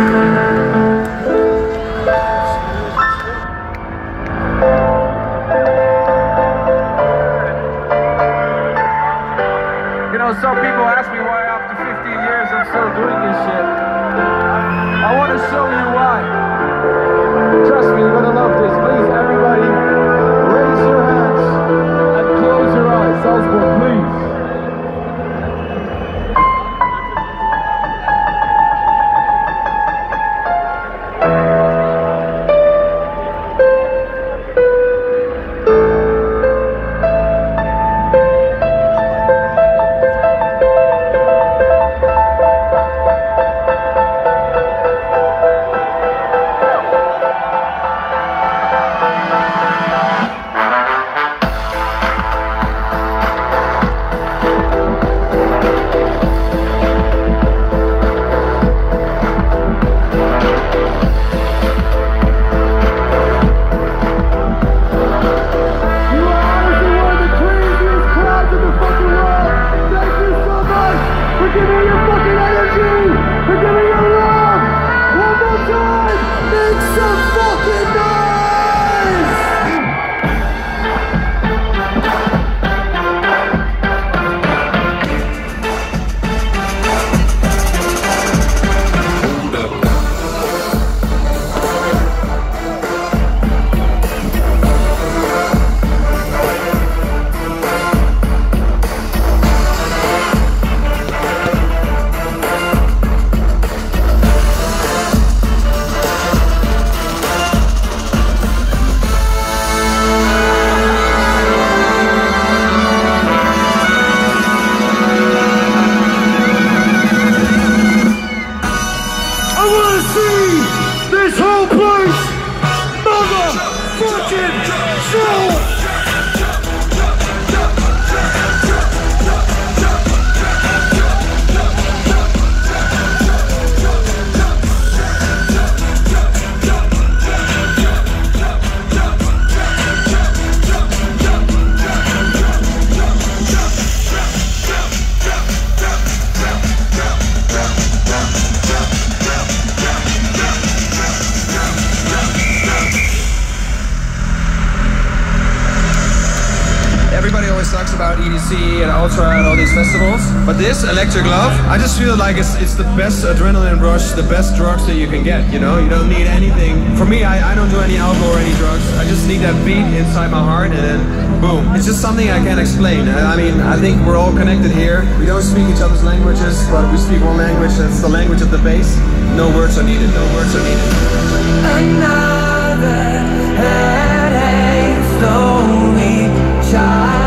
You know, some people ask me why after 15 years I'm still doing this shit. See this whole always talks about EDC and Ultra and all these festivals, but this Electric Love, I just feel like it's it's the best adrenaline rush, the best drugs that you can get. You know, you don't need anything. For me, I, I don't do any alcohol or any drugs. I just need that beat inside my heart, and then boom. It's just something I can't explain. I mean, I think we're all connected here. We don't speak each other's languages, but we speak one language. That's the language of the bass. No words are needed. No words are needed. Another headache slowly child